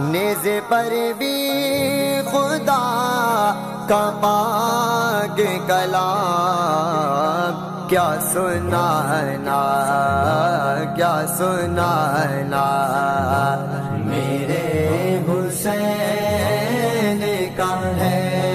नेजे पर भी खुदा का पाग कला क्या सुना ना, क्या सुना ना। मेरे हुसैन का है।